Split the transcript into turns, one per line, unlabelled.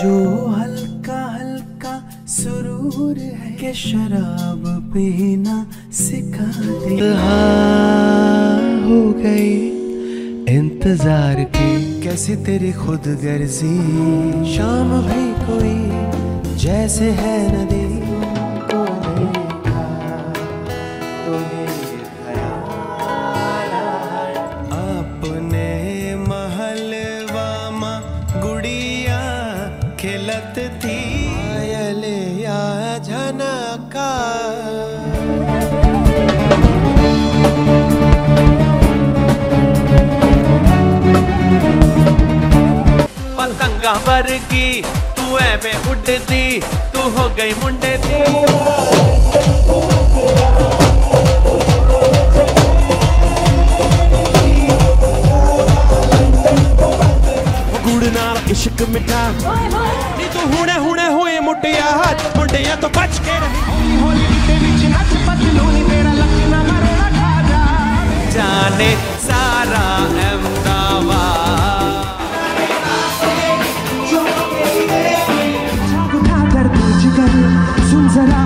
जो हल्का हल्का सुरूर है के शराब पीना सिखा दे। हो गई इंतज़ार की कैसी तेरी खुद गर्जी? शाम भी कोई जैसे है नदी को रहमत थी। पायल या झनका।
पतंगा वर्गी तू एवे
दी तू हो गई मुंडे दी। इश्क मिठा। ਹੋਏ ਮੁੱਟਿਆ ਮੁੰਡਿਆਂ ਤੋਂ ਬਚ ਕੇ ਰਹੀ
ਜਾਣੇ ਸਾਰਾ ਅਹਿਮਦਾਬਾਦ
उठा कर तुझ कर सुन जरा